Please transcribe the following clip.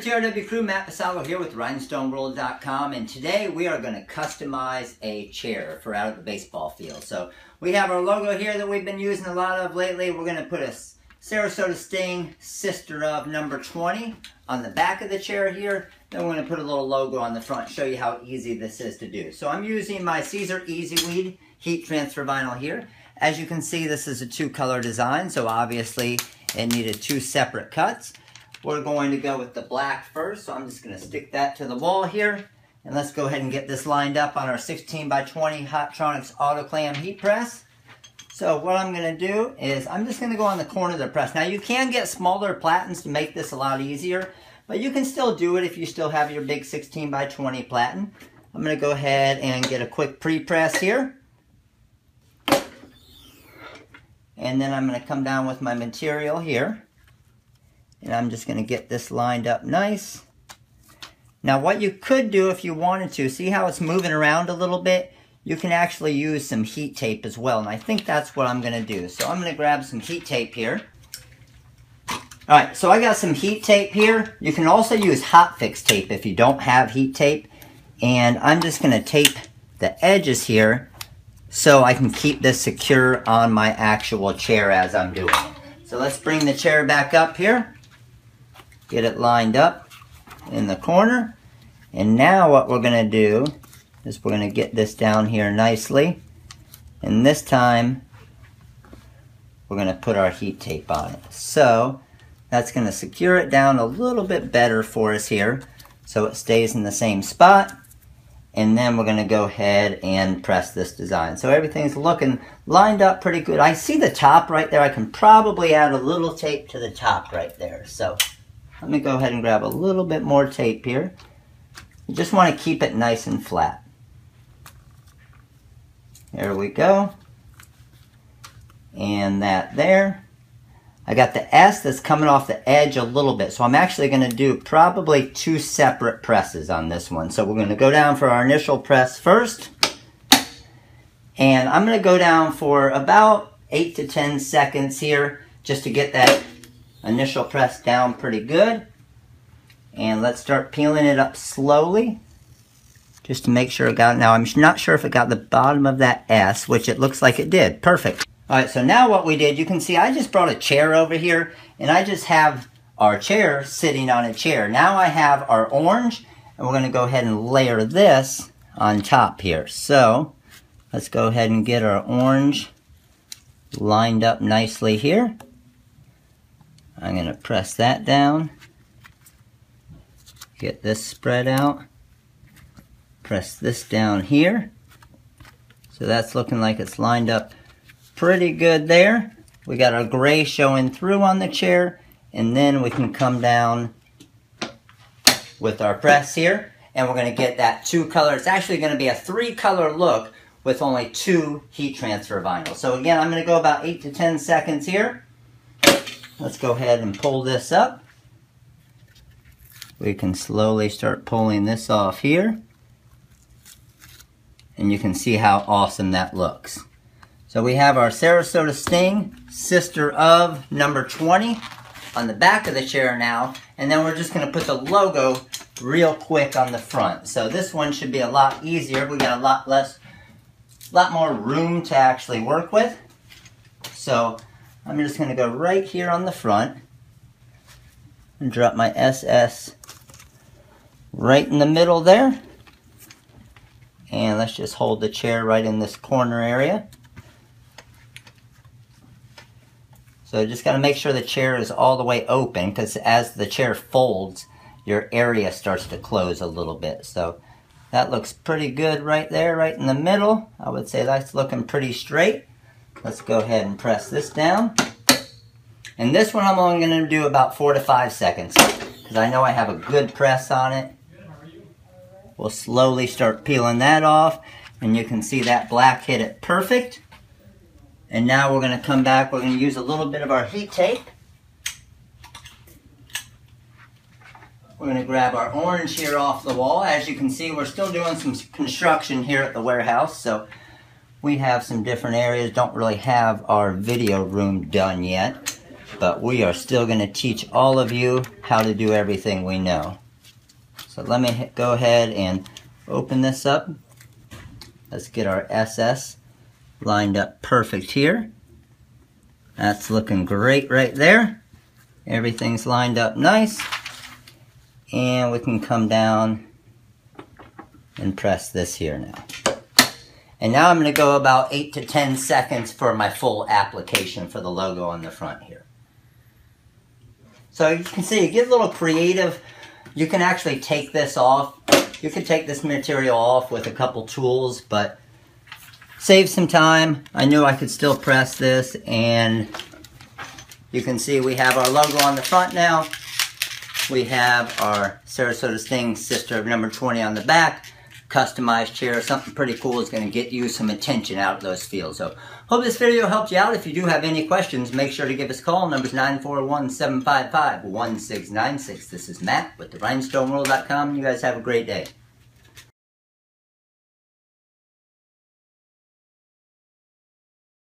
there, TRW crew, Matt Vassallo here with RhinestoneWorld.com, and today we are going to customize a chair for out of the baseball field. So we have our logo here that we've been using a lot of lately. We're going to put a Sarasota Sting Sister of number 20 on the back of the chair here. Then we're going to put a little logo on the front, show you how easy this is to do. So I'm using my Siser Easy Weed heat transfer vinyl here. As you can see, this is a two color design, so obviously it needed two separate cuts. We're going to go with the black first, so I'm just going to stick that to the wall here. And let's go ahead and get this lined up on our 16 by 20 Hotronix Autoclam heat press. So what I'm going to do is I'm just going to go on the corner of the press. Now you can get smaller platens to make this a lot easier, but you can still do it if you still have your big 16 by 20 platen. I'm going to go ahead and get a quick pre-press here. And then I'm going to come down with my material here. And I'm just going to get this lined up nice. Now what you could do if you wanted to, see how it's moving around a little bit? You can actually use some heat tape as well. And I think that's what I'm going to do. So I'm going to grab some heat tape here. Alright, so I got some heat tape here. You can also use hot fix tape if you don't have heat tape. And I'm just going to tape the edges here so I can keep this secure on my actual chair as I'm doing it. So let's bring the chair back up here. Get it lined up in the corner. And now what we're going to do is we're going to get this down here nicely. And this time, we're going to put our heat tape on it. So, that's going to secure it down a little bit better for us here. So it stays in the same spot. And then we're going to go ahead and press this design. So everything's looking lined up pretty good. I see the top right there. I can probably add a little tape to the top right there. So let me go ahead and grab a little bit more tape here. You just want to keep it nice and flat. There we go. And that there. I got the S that's coming off the edge a little bit. So I'm actually going to do probably two separate presses on this one. So we're going to go down for our initial press first. And I'm going to go down for about 8 to 10 seconds here just to get that initial press down pretty good. And let's start peeling it up slowly just to make sure it got, now I'm not sure if it got the bottom of that S, which it looks like it did. Perfect. All right, so now what we did, you can see I just brought a chair over here and I just have our chair sitting on a chair. Now I have our orange and we're gonna go ahead and layer this on top here. So let's go ahead and get our orange lined up nicely here. I'm going to press that down. Get this spread out. Press this down here. So that's looking like it's lined up pretty good there. We got our gray showing through on the chair. And then we can come down with our press here. And we're going to get that two color. It's actually going to be a three color look with only two heat transfer vinyl. So again, I'm going to go about 8 to 10 seconds here. Let's go ahead and pull this up. We can slowly start pulling this off here. And you can see how awesome that looks. So we have our Sarasota Sting, sister of number 20 on the back of the chair now. And then we're just going to put the logo real quick on the front. So this one should be a lot easier. We got a lot less, a lot more room to actually work with. So I'm just going to go right here on the front and drop my SS right in the middle there. And let's just hold the chair right in this corner area. So just got to make sure the chair is all the way open because as the chair folds, your area starts to close a little bit. So that looks pretty good right there, right in the middle. I would say that's looking pretty straight. Let's go ahead and press this down. And this one I'm only going to do about four to five seconds because I know I have a good press on it. We'll slowly start peeling that off and you can see that black hit it perfect. And now we're going to come back, we're going to use a little bit of our heat tape. We're going to grab our orange here off the wall. As you can see, we're still doing some construction here at the warehouse, so we have some different areas, don't really have our video room done yet. but we are still going to teach all of you how to do everything we know. So let me go ahead and open this up. Let's get our SS lined up perfect here. That's looking great right there. Everything's lined up nice. And we can come down and press this here now. And now I'm going to go about 8 to 10 seconds for my full application for the logo on the front here. So you can see, you get a little creative. You can actually take this off. You can take this material off with a couple tools, but save some time. I knew I could still press this, and you can see we have our logo on the front now. We have our Sarasota Sting Sister of number 20 on the back customized chair, something pretty cool is going to get you some attention out of those fields. So hope this video helped you out. If you do have any questions, make sure to give us a call. Number's 941-755-1696. This is Matt with the rhinestoneworld.com. You guys have a great day.